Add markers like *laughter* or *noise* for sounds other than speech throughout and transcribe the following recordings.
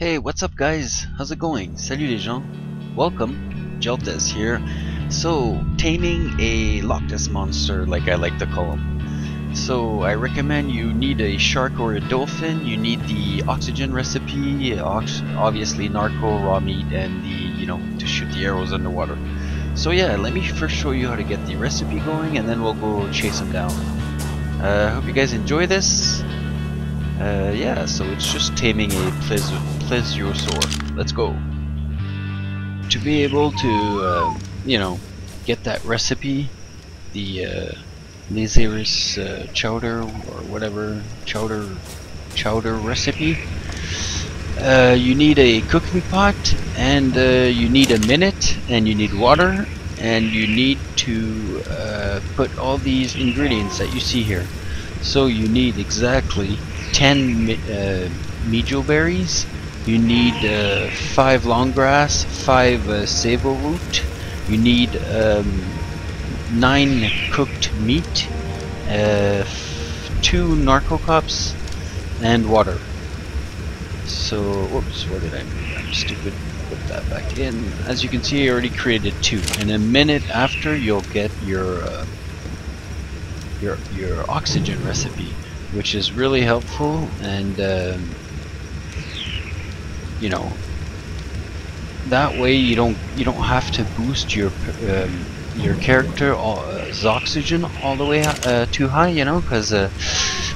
Hey, what's up guys? How's it going? Salut les gens. Welcome. GELtaz here. So, taming a Loch Ness monster, like I like to call them. So, I recommend you need a shark or a dolphin. You need the oxygen recipe, ox obviously narco, raw meat, and the, you know, to shoot the arrows underwater. So yeah, let me first show you how to get the recipe going, and then we'll go chase them down. I uh, hope you guys enjoy this. Uh, yeah, so it's just taming a pleas plesiosaur. Let's go. To be able to, uh, you know, get that recipe, the uh, uh, chowder or whatever chowder chowder recipe, uh, you need a cooking pot and uh, you need a minute and you need water and you need to uh, put all these ingredients that you see here. So you need exactly 10 uh, mejoberries, you need uh, 5 long grass, 5 uh, Savoroot, you need um, 9 cooked meat, uh, 2 narco cups, and water. So, whoops, what did I do? I'm stupid. Put that back in. As you can see, I already created two. And a minute after, you'll get your uh, your your oxygen recipe, which is really helpful. And um, you know, that way you don't you don't have to boost your um, your character uh, oxygen all the way uh, too high. You know, because uh,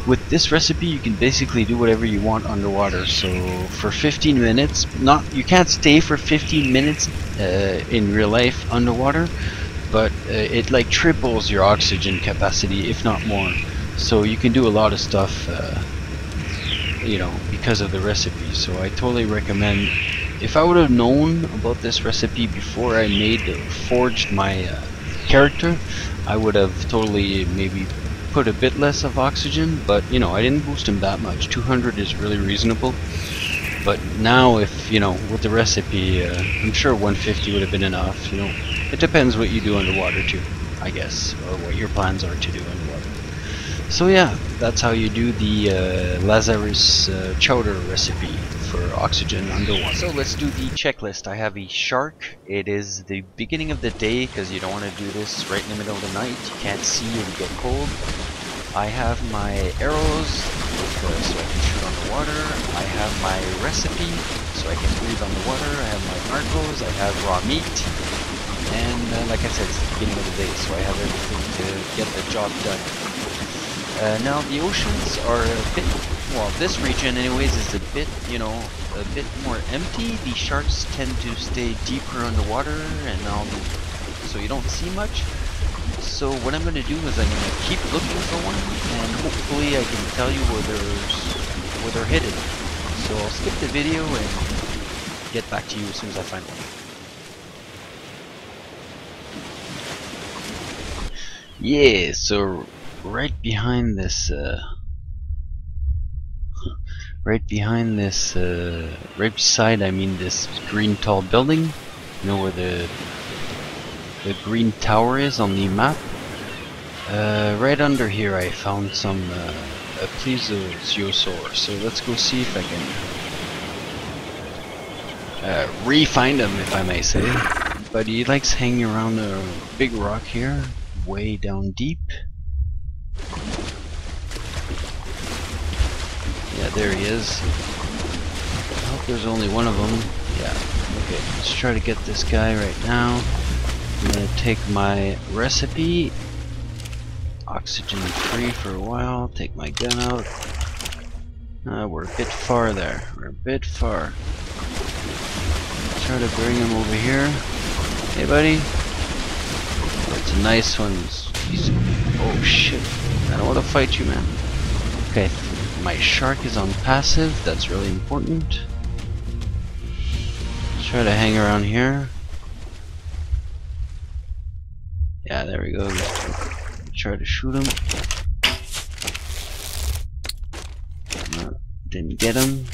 with this recipe you can basically do whatever you want underwater so for 15 minutes not you can't stay for 15 minutes uh, in real life underwater but uh, it like triples your oxygen capacity if not more so you can do a lot of stuff uh, you know because of the recipe so I totally recommend if I would have known about this recipe before I made forged my uh, character I would have totally maybe put a bit less of oxygen, but you know, I didn't boost him that much. 200 is really reasonable. But now, if you know, with the recipe, uh, I'm sure 150 would have been enough. You know, it depends what you do underwater too, I guess, or what your plans are to do underwater. So yeah, that's how you do the uh, Lazarus uh, chowder recipe for oxygen underwater. So let's do the checklist. I have a shark. It is the beginning of the day because you don't want to do this right in the middle of the night. You can't see and get cold. I have my arrows so I can shoot on the water. I have my recipe so I can breathe on the water. I have my narcos. I have raw meat. And uh, like I said, it's the beginning of the day, so I have everything to get the job done. Uh, now the oceans are a bit, well this region anyways is a bit, you know, a bit more empty. The sharks tend to stay deeper underwater and all so you don't see much. So what I'm going to do is I'm going to keep looking for one, and hopefully I can tell you where there's where they're hidden. So I'll skip the video and get back to you as soon as I find one. Yeah, so right behind this, uh, right behind this, uh, right beside, I mean this green tall building, you know where the the green tower is on the map. Uh, right under here I found some uh, a plesiosaur, so let's go see if I can uh, re-find him, if I may say. But he likes hanging around a big rock here, way down deep. Yeah, there he is. I hope there's only one of them. Yeah, okay, let's try to get this guy right now. I'm gonna take my recipe, oxygen free for a while, take my gun out. Uh, we're a bit far there. We're a bit far. Try to bring him over here. Hey, buddy. That's a nice one. He's, oh shit! I don't want to fight you, man. Okay, my shark is on passive. That's really important. Let's try to hang around here. Yeah, there we go. Try to shoot him. Uh, didn't get him.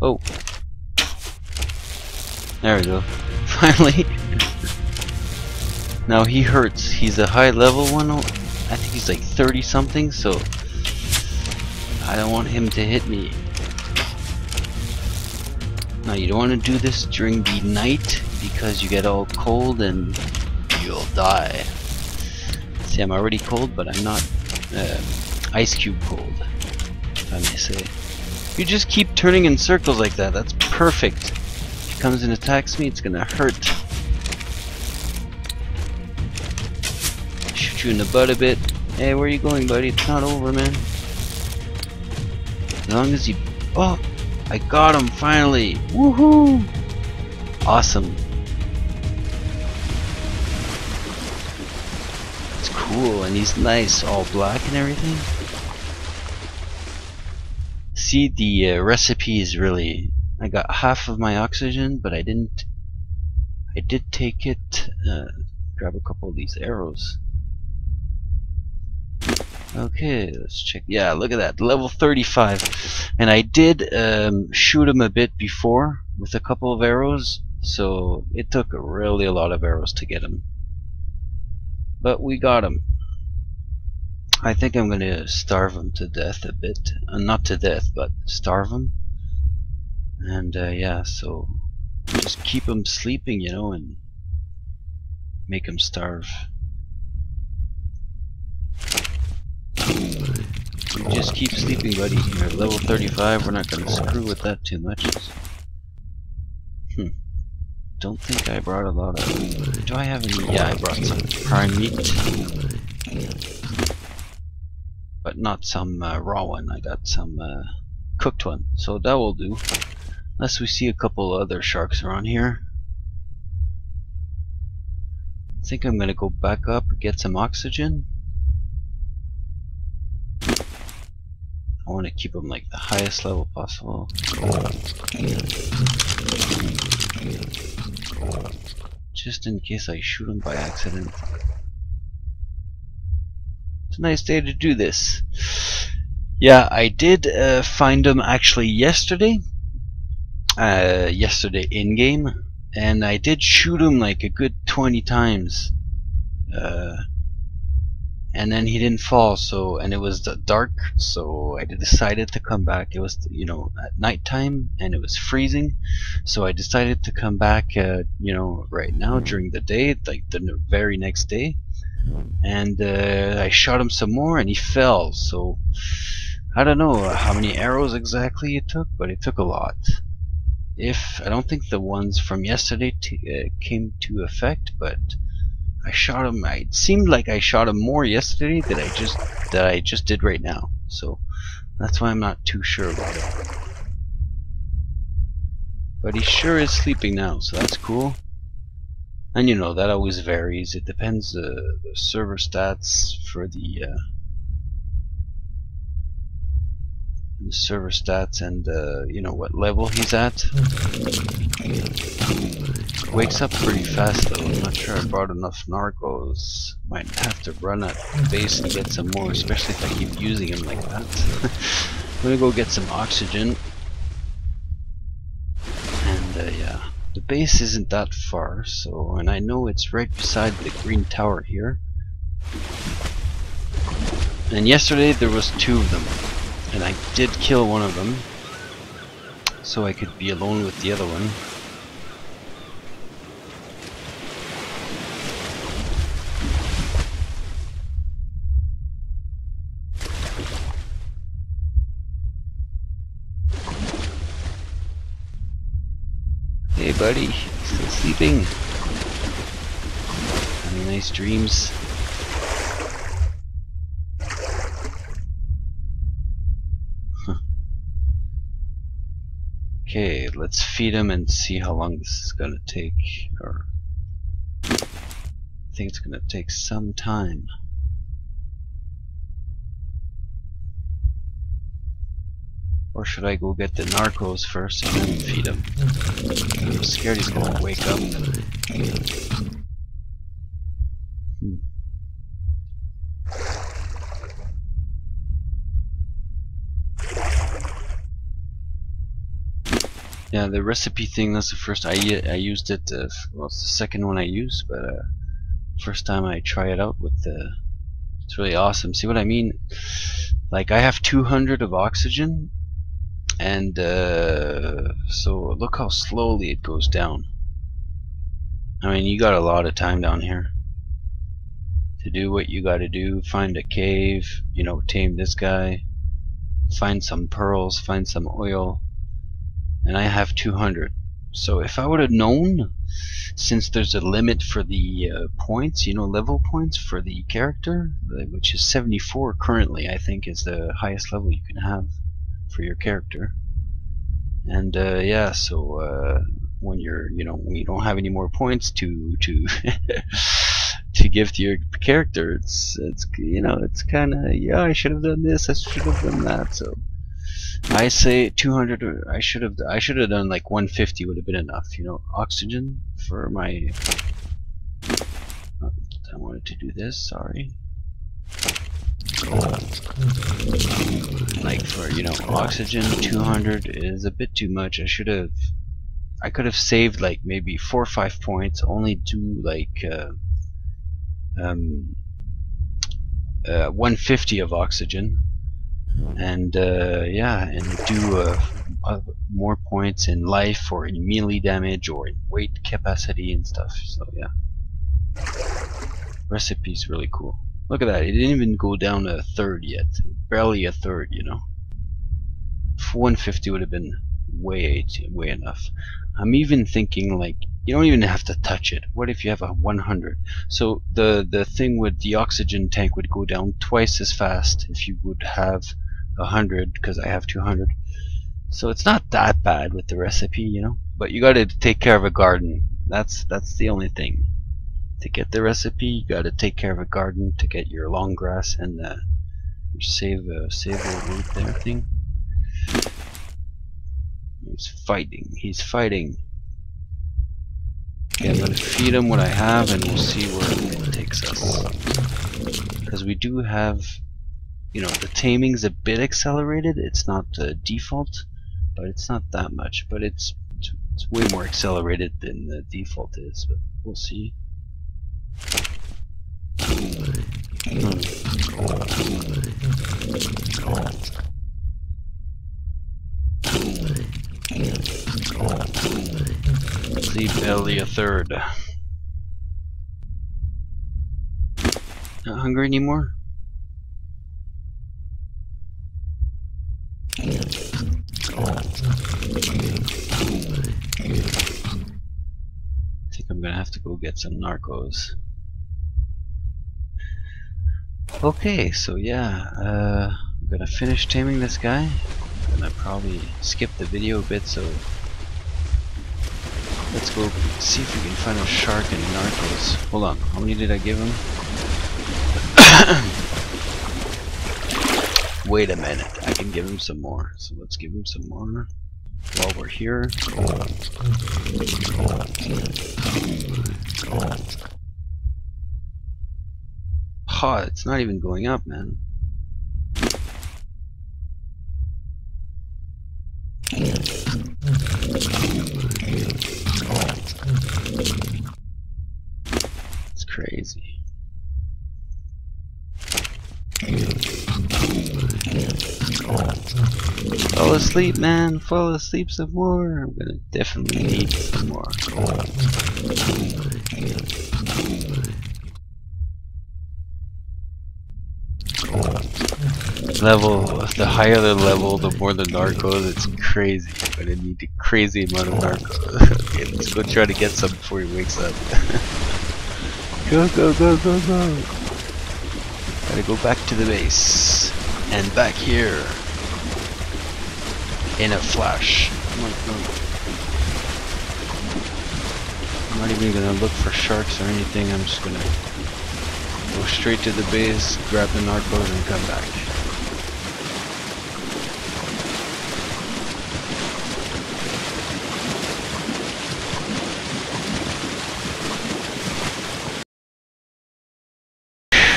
Oh. There we go. *laughs* Finally. *laughs* now he hurts. He's a high level one. I think he's like 30 something, so I don't want him to hit me. Now you don't want to do this during the night because you get all cold and you'll die. See, I'm already cold, but I'm not uh, ice cube cold, if I may say. You just keep turning in circles like that. That's perfect. If he comes and attacks me, it's gonna hurt. You in the butt a bit. Hey, where are you going, buddy? It's not over, man. As long as you... Oh! I got him, finally! Woohoo! Awesome. It's cool, and he's nice, all black and everything. See, the uh, recipe is really... I got half of my oxygen, but I didn't... I did take it... Uh, grab a couple of these arrows. Okay, let's check. Yeah, look at that, level 35. And I did um, shoot him a bit before with a couple of arrows, so it took really a lot of arrows to get him. But we got him. I think I'm gonna starve him to death a bit. Uh, not to death, but starve him. And uh, yeah, so just keep him sleeping, you know, and make him starve. You just keep sleeping, buddy. You're level 35. We're not gonna screw with that too much. Hmm. Don't think I brought a lot of. Do I have any? Yeah, I brought some prime meat, but not some uh, raw one. I got some uh, cooked one, so that will do. Unless we see a couple other sharks around here. I think I'm gonna go back up, get some oxygen. I want to keep them like the highest level possible. Just in case I shoot them by accident. It's a nice day to do this. Yeah, I did uh, find them actually yesterday. Uh, yesterday in game, and I did shoot them like a good 20 times. Uh, and then he didn't fall so and it was dark so I decided to come back. It was you know at nighttime and it was freezing so I decided to come back uh, you know right now during the day like the very next day and uh, I shot him some more and he fell so I don't know how many arrows exactly it took but it took a lot. If I don't think the ones from yesterday uh, came to effect but I shot him. It seemed like I shot him more yesterday that I just that I just did right now. So that's why I'm not too sure about it. But he sure is sleeping now, so that's cool. And you know that always varies. It depends uh, the server stats for the uh, the server stats and uh, you know what level he's at. Wakes up pretty fast though. I'm not sure I brought enough narcos. Might have to run at base and get some more, especially if I keep using him like that. I'm *laughs* gonna go get some oxygen. And uh, yeah, the base isn't that far, so and I know it's right beside the green tower here. And yesterday there was two of them, and I did kill one of them, so I could be alone with the other one. Hey buddy, still sleeping? Any nice dreams? Okay, let's feed him and see how long this is gonna take. Or I think it's gonna take some time. Or should I go get the narcos first and then feed him? I'm scared he's gonna wake up. Yeah, the recipe thing, that's the first I, I used it, uh, well it's the second one I used, but uh, first time I try it out with the, it's really awesome. See what I mean? like I have 200 of oxygen and uh, so look how slowly it goes down I mean you got a lot of time down here to do what you got to do find a cave you know tame this guy find some pearls find some oil and I have 200 so if I would have known since there's a limit for the uh, points, you know, level points for the character, which is 74 currently, I think, is the highest level you can have for your character. And uh, yeah, so uh, when you're, you know, when you don't have any more points to to *laughs* to give to your character, it's it's you know, it's kind of yeah, I should have done this, I should have done that. So I say 200. I should have. I should have done like 150 would have been enough. You know, oxygen for my. Oh, I wanted to do this. Sorry. Like for you know oxygen 200 is a bit too much. I should have. I could have saved like maybe four or five points. Only do like uh, um, uh, 150 of oxygen and uh, yeah, and do uh, uh, more points in life or in melee damage or in weight capacity and stuff. So yeah, recipe's really cool. Look at that; it didn't even go down a third yet, barely a third. You know, 150 would have been way way enough. I'm even thinking like you don't even have to touch it. What if you have a 100? So the the thing with the oxygen tank would go down twice as fast if you would have 100 because I have 200. So it's not that bad with the recipe, you know. But you got to take care of a garden. That's that's the only thing. To get the recipe, you got to take care of a garden to get your long grass and uh, save uh, save root there thing. He's fighting. He's fighting. Okay, I'm gonna feed him what I have, and we'll see where it takes us. Because we do have you know, the taming's a bit accelerated. It's not the default, but it's not that much. But it's, it's, way more accelerated than the default is. But we'll see. Sleep belly a third. Not hungry anymore? think I'm gonna have to go get some narcos. Okay, so yeah, uh, I'm gonna finish taming this guy. I'm gonna probably skip the video a bit, so let's go see if we can find a shark in narcos. Hold on, how many did I give him? *coughs* Wait a minute, I can give him some more. So let's give him some more while we're here. Ha, it's not even going up, man. It's crazy. Asleep, man. Fall asleep some more. I'm gonna definitely need some more. Level, the higher the level, the more the narcos. It's crazy. I'm gonna need a crazy amount of narcos. *laughs* okay, let's go try to get some before he wakes up. *laughs* go, go, go, go, go. Gotta go back to the base. And back here in a flash. I'm not even gonna look for sharks or anything, I'm just gonna go straight to the base, grab the narcos and come back.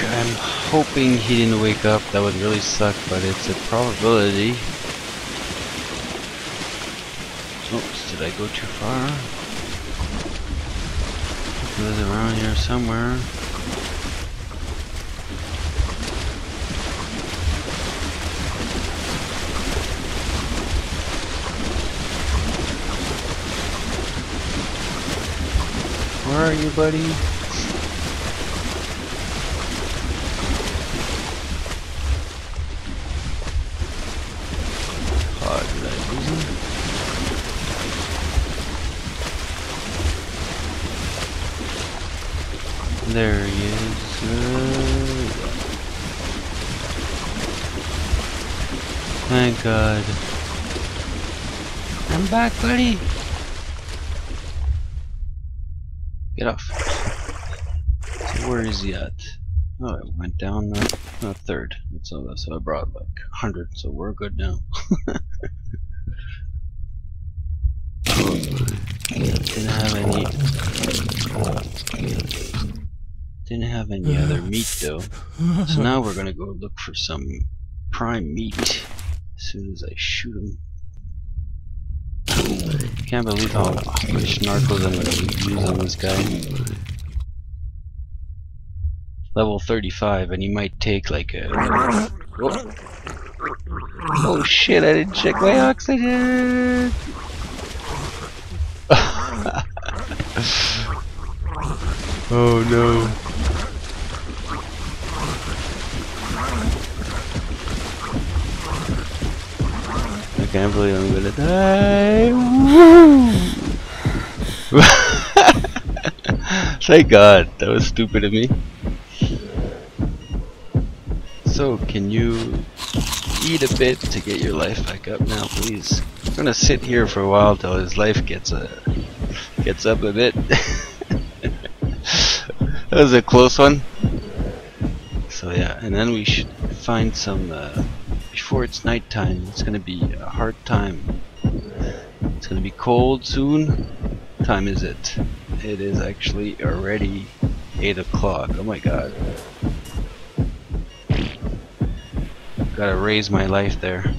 I'm hoping he didn't wake up, that would really suck, but it's a probability. Did I go too far? It was around here somewhere. Where are you, buddy? There he is. Uh, Thank God. I'm back, buddy. Get off. So where is he at? Oh, it went down a uh, third. That's so I brought like hundred, so we're good now. Didn't have any. Didn't have any other meat though. So now we're gonna go look for some prime meat as soon as I shoot him. Can't believe how much narcos I'm gonna use on this guy. Level 35, and he might take like a. Oh, oh shit! I didn't check my oxygen. *laughs* oh no. I can't believe I'm gonna die. *laughs* Thank God, that was stupid of me. So, can you eat a bit to get your life back up now, please? I'm gonna sit here for a while till his life gets uh, gets up a bit. *laughs* that was a close one. So yeah, and then we should find some uh, before it's nighttime. It's gonna be a hard time. It's gonna be cold soon. What time is it? It is actually already 8 o'clock. Oh my god. Gotta raise my life there.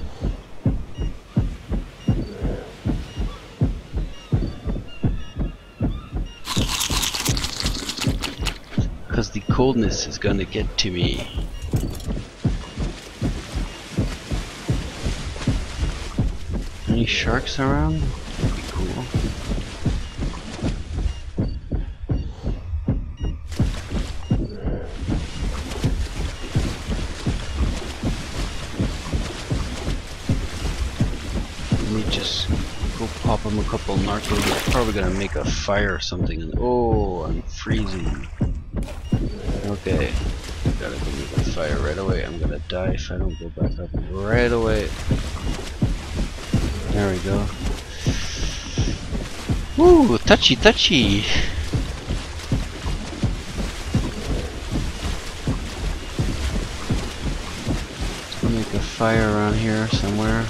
Because the coldness is gonna get to me. Any sharks around? That'd be cool. Let me just go pop him a couple narcos. He's probably gonna make a fire or something. Oh, I'm freezing. Okay, gotta go make a fire right away. I'm gonna die if I don't go back up right away. There we go. Woo, touchy, touchy. Make a fire around here somewhere.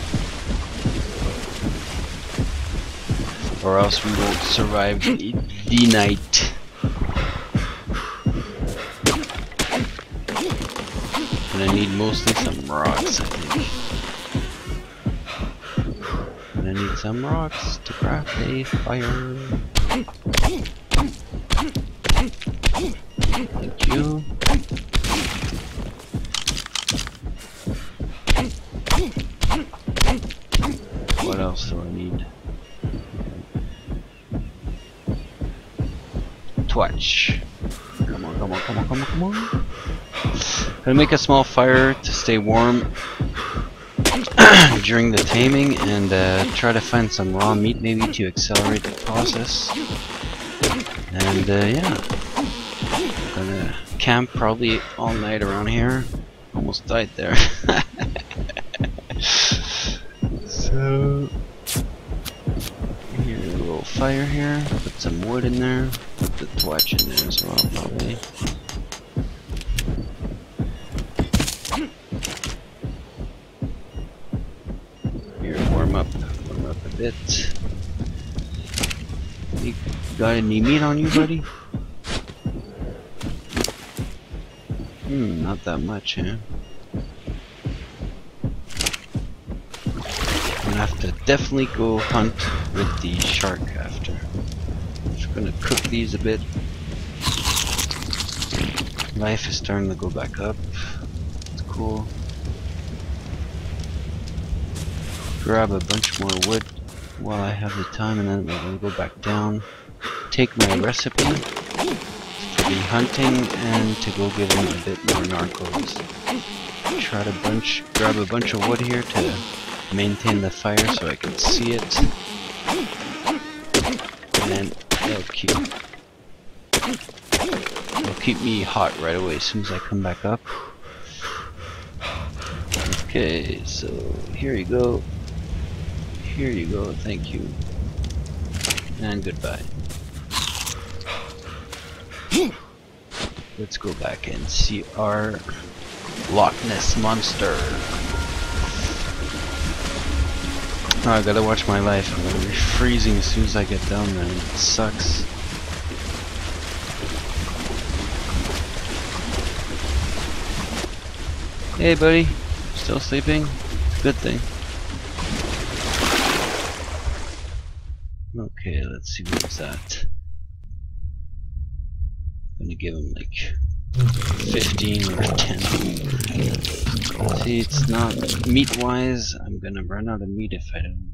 Or else we won't survive the, the night. And I need mostly some rocks, I think. Need some rocks to craft a fire. Thank you. What else do I need? Twitch. Come on, come on, come on, come on, come on. Gonna make a small fire to stay warm during the taming and uh, try to find some raw meat maybe to accelerate the process. And uh, yeah, gonna camp probably all night around here. Almost died there. *laughs* so here a little fire here. Put some wood in there. Put the torch in there as well probably. Here, warm up, warm up a bit. You got any meat on you, buddy? Hmm, not that much, huh? I'm Gonna have to definitely go hunt with the shark after. Just gonna cook these a bit. Life is starting to go back up. It's cool. Grab a bunch more wood while I have the time and then gonna go back down. Take my recipe for the hunting and to go get a bit more narcos. Try to bunch, grab a bunch of wood here to maintain the fire so I can see it. And it'll keep, it'll keep me hot right away as soon as I come back up. Okay, so here you go. Here you go, thank you. And goodbye. Let's go back and see our Loch Ness Monster. Oh, I gotta watch my life. I'm gonna be freezing as soon as I get down there. It sucks. Hey buddy, still sleeping? Good thing. Okay, let's see what's that. Gonna give him like mm-hmm. 15 or 10. See, it's not meat wise. I'm gonna run out of meat if I don't.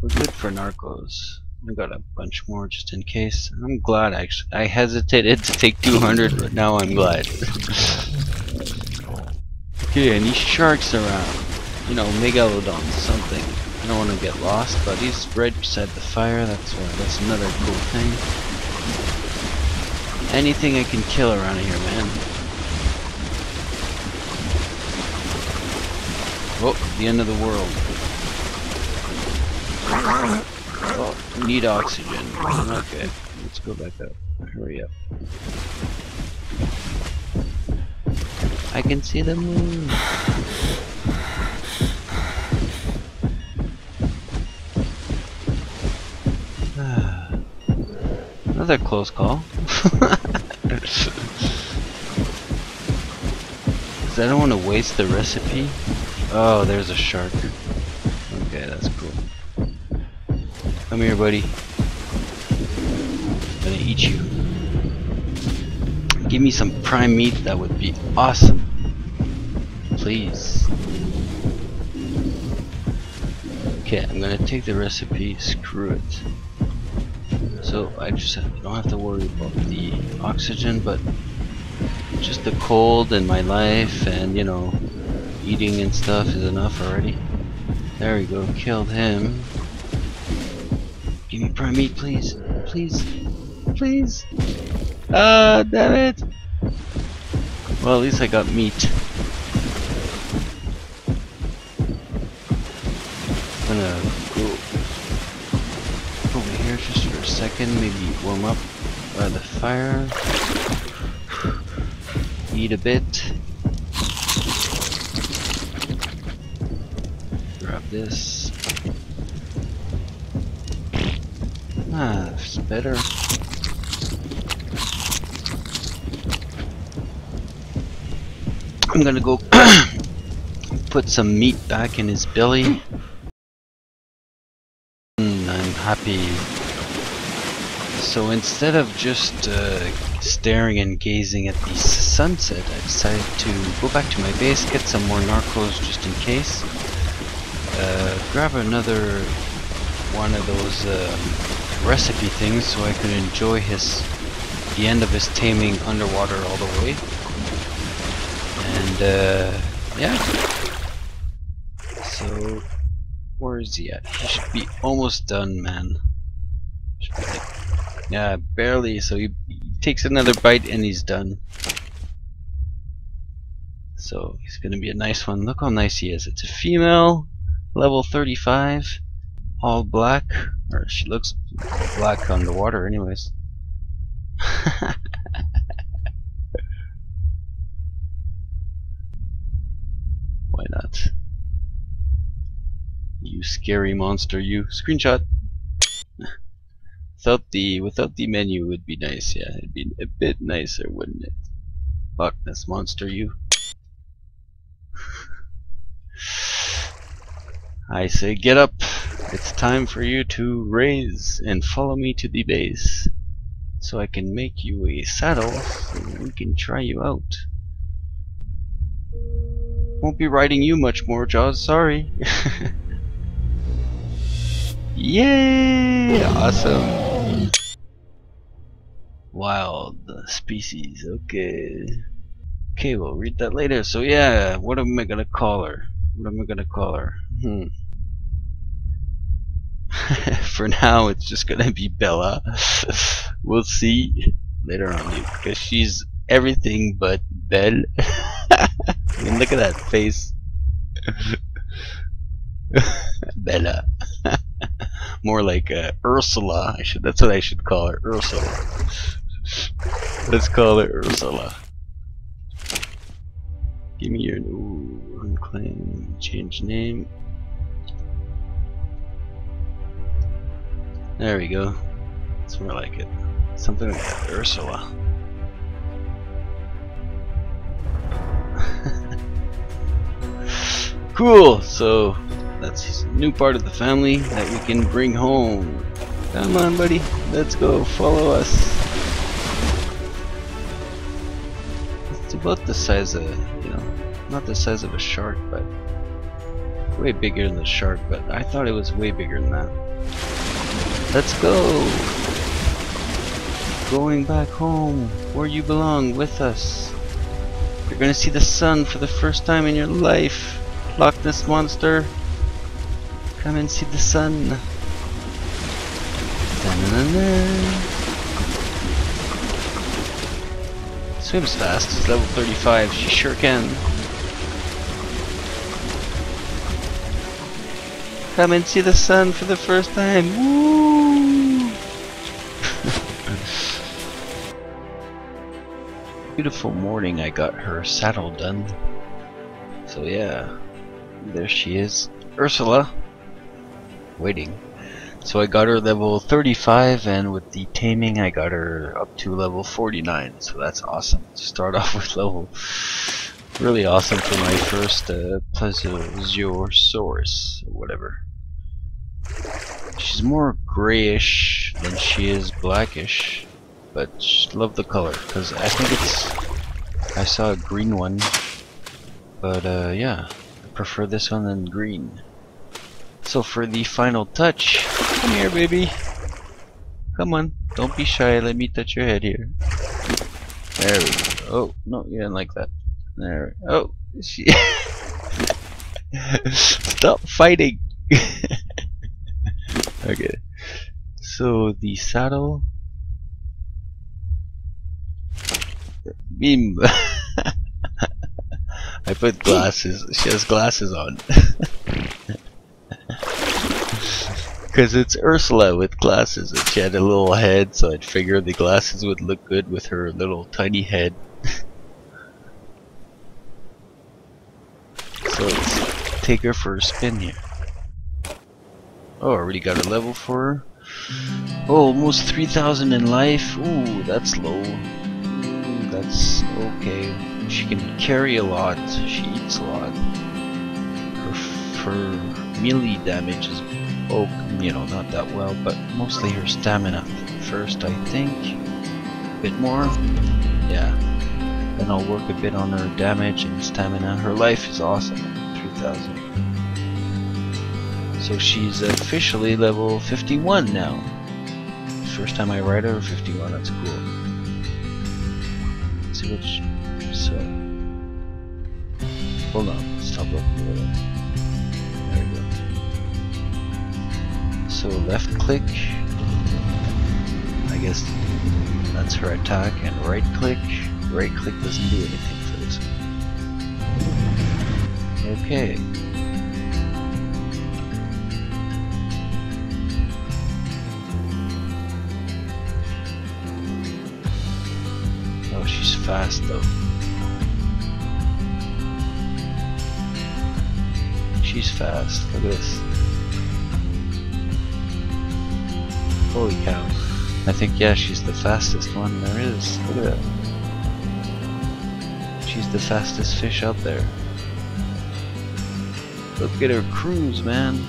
We're good for narcos. I got a bunch more just in case. I'm glad actually. I hesitated to take 200, but now I'm glad. okay, any sharks around? Uh, you know, megalodon, something. I don't want to get lost, but he's right beside the fire. That's why. That's another cool thing. Anything I can kill around here, man. Oh, the end of the world. Oh, need oxygen. Okay, let's go back up. Hurry up. I can see the moon. *sighs* Another close call. Because I don't want to waste the recipe. Oh, there's a shark. Okay, that's cool. Come here, buddy. I'm gonna eat you. Give me some prime meat, that would be awesome. Please. Okay, I'm gonna take the recipe, screw it. So I just don't have to worry about the oxygen, but just the cold in my life and you know eating and stuff is enough already. There we go, killed him. Give me prime meat, please, please, please. Ah, damn it. Well, at least I got meat. I'm gonna go over here just for a second, maybe warm up by the fire. Eat a bit. Grab this. Ah, it's better. I'm gonna go *coughs* put some meat back in his belly. Mm, I'm happy. So instead of just uh, staring and gazing at the sunset, I decided to go back to my base, get some more narcos just in case. Uh, grab another one of those um, recipe things so I could enjoy his the end of his taming underwater all the way. And uh, yeah. So where is he at? He should be almost done, man. Yeah, barely. So he, he takes another bite and he's done. So he's gonna be a nice one. Look how nice he is. It's a female, level 35, all black, or she looks black on the water, anyways. *laughs* Why not? You scary monster, you. Screenshot. Without the without the menu would be nice, yeah. It'd be a bit nicer, wouldn't it? Loch Ness monster, you. *sighs* I say get up. It's time for you to raise and follow me to the base. So I can make you a saddle so we can try you out. Won't be riding you much more, Jaws, sorry. *laughs* Yay! Awesome. Wild species. Okay. Okay, we'll read that later. So yeah, what am I gonna call her? What am I gonna call her? Hmm. *laughs* For now, it's just gonna be Bella. *laughs* we'll see later on, because she's everything but Belle. *laughs* I mean, look at that face. Bella. More like uh, Ursula. I should. That's what I should call her. Ursula. Let's call her Ursula. Give me your new unclaim. Change name. There we go. That's more like it. Something like that. Ursula. *laughs* cool. So that's a new part of the family that we can bring home. Come on, buddy. Let's go. Follow us. About the size of, you know, not the size of a shark, but way bigger than the shark, but I thought it was way bigger than that. Let's go! Going back home, where you belong, with us. You're gonna see the sun for the first time in your life. Loch Ness Monster. Come and see the sun. Swims fast, He's level 35, she sure can. Come and see the sun for the first time. Woo! *laughs* Beautiful morning, I got her saddle done. So yeah, there she is. Ursula waiting. So I got her level 35 and with the taming I got her up to level 49 so that's awesome to start *laughs* off with level really awesome for my first uh, Plesiosaurus or whatever. She's more grayish than she is blackish but love the color because I think it's I saw a green one but uh, yeah I prefer this one than green. So for the final touch, come here baby. Come on, don't be shy, let me touch your head here. There we go. Oh, no, you didn't like that. There. Oh, *laughs* she. Stop fighting! *laughs* okay. So the saddle. Beam. *laughs* I put glasses. She has glasses on. Because it's Ursula with glasses, and she had a little head, so I'd figure the glasses would look good with her little tiny head. *laughs* so let's take her for a spin here. Oh, already got a level for her. Oh, almost 3,000 in life. Ooh, that's low. That's okay. She can carry a lot. She eats a lot. Her, her melee damage is oh, you know, not that well, but mostly her stamina first, I think. A bit more, yeah. Then I'll work a bit on her damage and stamina. Her life is awesome, 3000. So she's officially level 51 now. First time I ride her, 51, that's cool. Let's see which, so, hold on, stop looking so left click I guess that's her attack and right click right click doesn't do anything for this okay. Oh she's fast though. She's fast. Look at this Holy cow. I think, yeah, she's the fastest one there is. Look at that. She's the fastest fish out there. Look at her cruise, man. *laughs*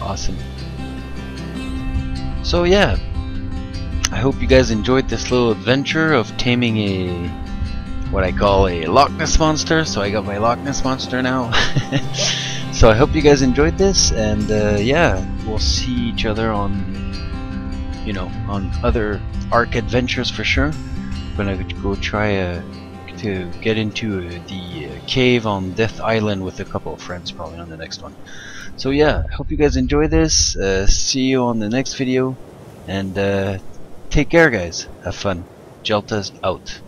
awesome. So yeah, I hope you guys enjoyed this little adventure of taming a what I call a Loch Ness monster. So I got my Loch Ness monster now. *laughs* so I hope you guys enjoyed this, and uh, yeah, we'll see each other on you know, on other Ark adventures for sure. I'm gonna go try uh, to get into uh, the uh, cave on Death Island with a couple of friends probably on the next one. So yeah, hope you guys enjoy this. Uh, see you on the next video, and uh, take care, guys. Have fun. GELtaz out.